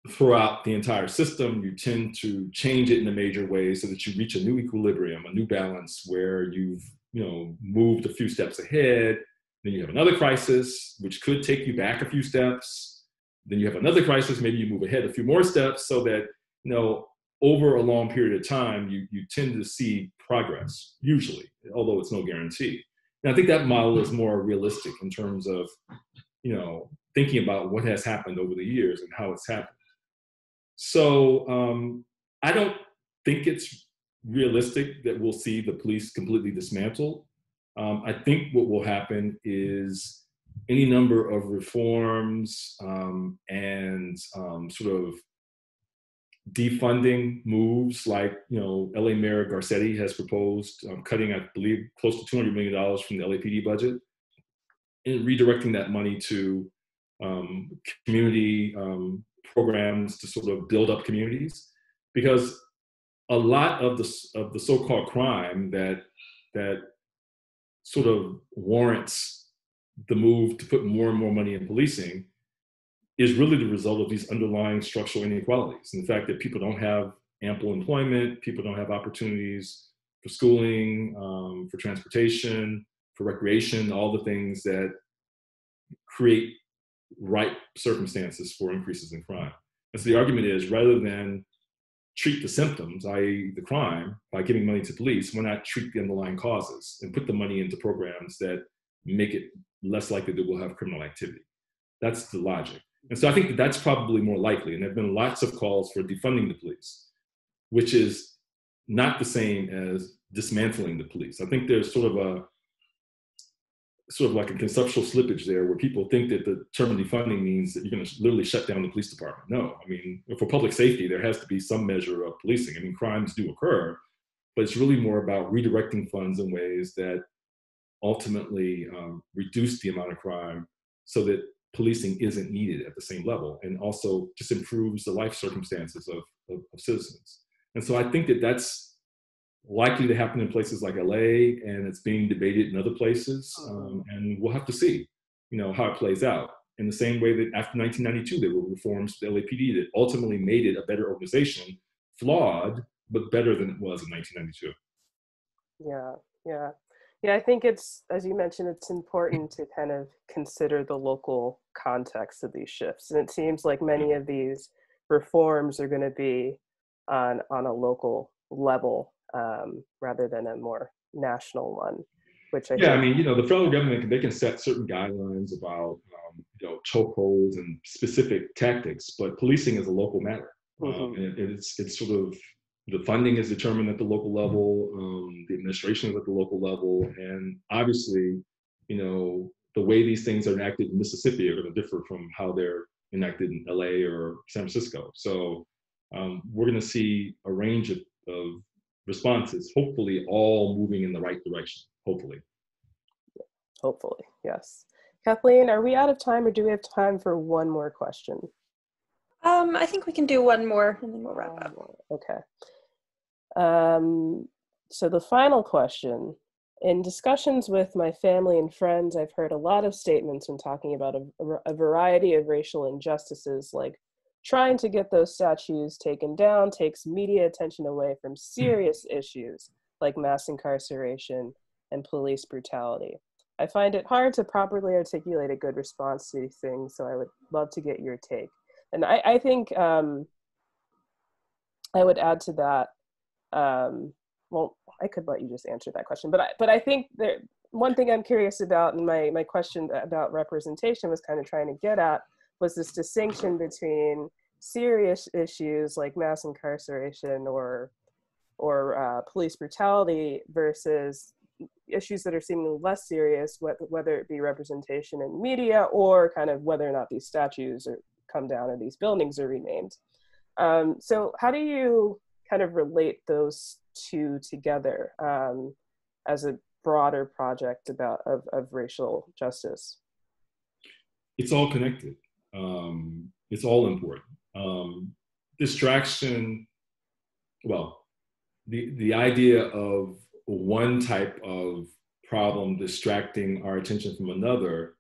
throw out the entire system, you tend to change it in a major way so that you reach a new equilibrium, a new balance where you've, you know, moved a few steps ahead. Then you have another crisis, which could take you back a few steps. Then you have another crisis, maybe you move ahead a few more steps so that, you know, over a long period of time, you, you tend to see progress, usually, although it's no guarantee. And I think that model is more realistic in terms of, you know, thinking about what has happened over the years and how it's happened. So um, I don't think it's realistic that we'll see the police completely dismantled. Um, I think what will happen is any number of reforms um, and um, sort of defunding moves like you know LA Mayor Garcetti has proposed um, cutting, I believe, close to 200 million dollars from the LAPD budget and redirecting that money to um, community um, programs to sort of build up communities, because a lot of the of the so-called crime that that sort of warrants the move to put more and more money in policing is really the result of these underlying structural inequalities and the fact that people don't have ample employment, people don't have opportunities for schooling, um, for transportation, for recreation, all the things that create right circumstances for increases in crime. And so the argument is rather than treat the symptoms, i.e., the crime, by giving money to police, why not treat the underlying causes and put the money into programs that make it less likely that we'll have criminal activity? That's the logic. And so I think that that's probably more likely. And there have been lots of calls for defunding the police, which is not the same as dismantling the police. I think there's sort of a sort of like a conceptual slippage there where people think that the term defunding means that you're going to literally shut down the police department. No, I mean, for public safety, there has to be some measure of policing. I mean, crimes do occur, but it's really more about redirecting funds in ways that ultimately um, reduce the amount of crime so that policing isn't needed at the same level and also just improves the life circumstances of, of, of, citizens. And so I think that that's likely to happen in places like LA and it's being debated in other places. Um, and we'll have to see, you know, how it plays out. in the same way that after 1992 there were reforms to the LAPD that ultimately made it a better organization, flawed but better than it was in 1992. Yeah, yeah. Yeah, I think it's, as you mentioned, it's important to kind of consider the local context of these shifts. And it seems like many of these reforms are going to be on, on a local level um, rather than a more national one. Which I yeah, I mean, you know, the federal government they can set certain guidelines about um, you know chokeholds and specific tactics, but policing is a local matter. Um, mm-hmm. Um, and it's it's sort of the funding is determined at the local level, um, the administration is at the local level, and obviously, you know, the way these things are enacted in Mississippi are going to differ from how they're enacted in LA or San Francisco. So um, we're going to see a range of, of responses, hopefully all moving in the right direction, hopefully. Hopefully, yes. Kathleen, are we out of time or do we have time for one more question? Um, I think we can do one more and then we'll wrap up. Okay. Um, so the final question in discussions with my family and friends, I've heard a lot of statements when talking about a, a, variety of racial injustices, like trying to get those statues taken down takes media attention away from serious issues like mass incarceration and police brutality. I find it hard to properly articulate a good response to these things, so I would love to get your take. And I, I think um, I would add to that. Um, well, I could let you just answer that question, but I, but I think there, one thing I'm curious about, and my my question about representation was kind of trying to get at was this distinction between serious issues like mass incarceration or or uh, police brutality versus issues that are seemingly less serious, whether it be representation in media or kind of whether or not these statues are come down or these buildings are renamed. Um, so how do you kind of relate those two together um, as a broader project about of, of racial justice? It's all connected. Um, it's all important. Um, distraction, well, the, the idea of one type of problem distracting our attention from another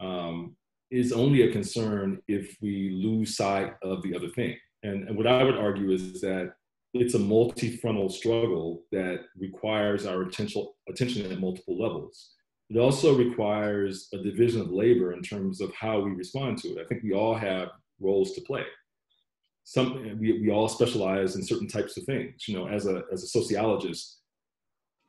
um, is only a concern if we lose sight of the other thing. And, and what I would argue is that it's a multi-frontal struggle that requires our attention, attention at multiple levels. It also requires a division of labor in terms of how we respond to it. I think we all have roles to play. Some, we, we all specialize in certain types of things. You know, as a, as a sociologist,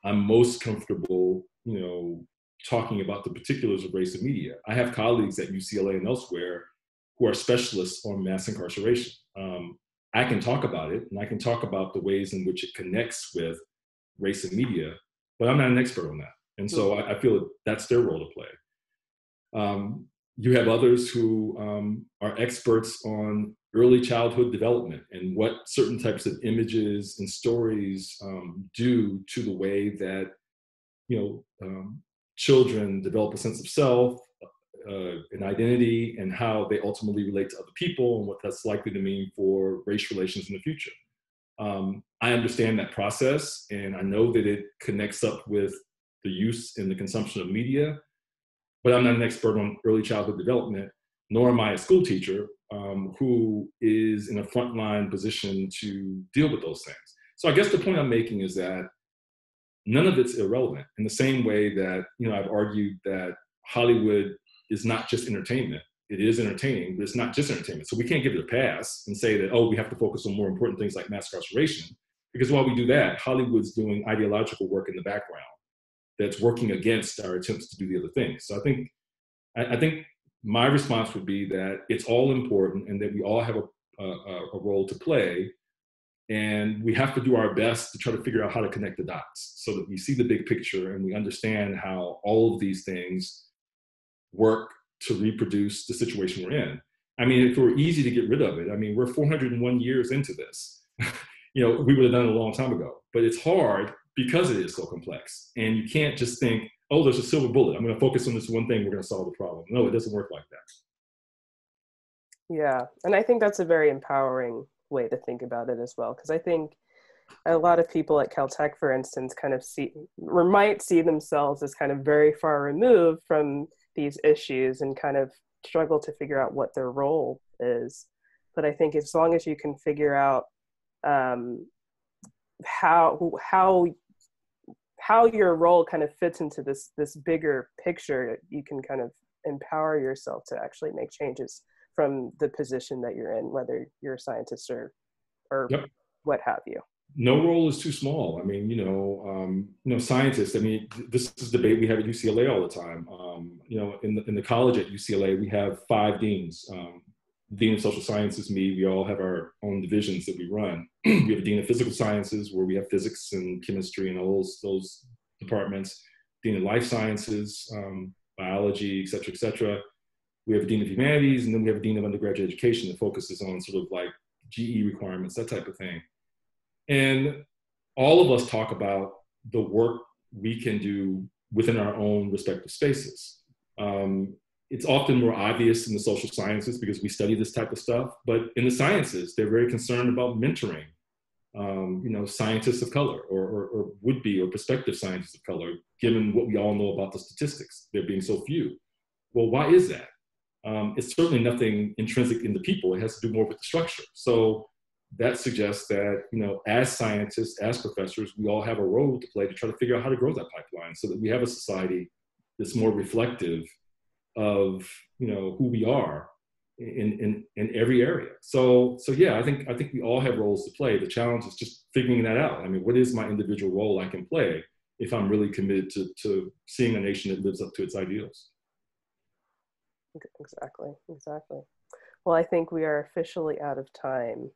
I'm most comfortable, you know, talking about the particulars of race and media. I have colleagues at UCLA and elsewhere who are specialists on mass incarceration. Um, I can talk about it and I can talk about the ways in which it connects with race and media, but I'm not an expert on that. And so I, I feel that that's their role to play. Um, you have others who um, are experts on early childhood development and what certain types of images and stories um, do to the way that you know um, children develop a sense of self uh, an identity and how they ultimately relate to other people and what that's likely to mean for race relations in the future um, i understand that process and i know that it connects up with the use and the consumption of media but i'm not an expert on early childhood development nor am i a school teacher um, who is in a frontline position to deal with those things. So I guess the point I'm making is that none of it's irrelevant in the same way that, you know, I've argued that Hollywood is not just entertainment. It is entertaining, but it's not just entertainment. So we can't give it a pass and say that, oh, we have to focus on more important things like mass incarceration. Because while we do that, Hollywood's doing ideological work in the background that's working against our attempts to do the other things. So I think I, I think my response would be that it's all important and that we all have a, a, a, role to play. And we have to do our best to try to figure out how to connect the dots so that we see the big picture and we understand how all of these things work to reproduce the situation we're in. I mean, if it were easy to get rid of it, I mean, we're 401 years into this. you know, we would have done it a long time ago. But it's hard because it is so complex. And you can't just think, oh, there's a silver bullet. I'm going to focus on this one thing. We're going to solve the problem. No, it doesn't work like that. Yeah. And I think that's a very empowering way to think about it as well. Because I think a lot of people at Caltech, for instance, kind of see or might see themselves as kind of very far removed from these issues and kind of struggle to figure out what their role is. But I think as long as you can figure out um, how how how your role kind of fits into this this bigger picture, you can kind of empower yourself to actually make changes from the position that you're in, whether you're a scientist or or yep. what have you no role is too small. I mean, you know, um, you know, scientists. I mean, this is debate we have at UCLA all the time. Um, you know, in the in the college at UCLA, we have five deans. Um, dean of social sciences, me. We all have our own divisions that we run. we have a dean of physical sciences, where we have physics and chemistry and all those those departments. Dean of life sciences, um, biology, et cetera, et cetera. We have a dean of humanities, and then we have a dean of undergraduate education that focuses on sort of like GE requirements, that type of thing. And all of us talk about the work we can do within our own respective spaces. Um, it's often more obvious in the social sciences because we study this type of stuff, but in the sciences, they're very concerned about mentoring, um, you know, scientists of color or, or, or would-be or prospective scientists of color, given what we all know about the statistics, there being so few. Well, why is that? Um, it's certainly nothing intrinsic in the people. It has to do more with the structure. So that suggests that you know as scientists as professors we all have a role to play to try to figure out how to grow that pipeline so that we have a society that's more reflective of you know who we are in in in every area. So so yeah i think i think we all have roles to play. The challenge is just figuring that out. I mean what is my individual role i can play if i'm really committed to to seeing a nation that lives up to its ideals? Exactly exactly. Well i think we are officially out of time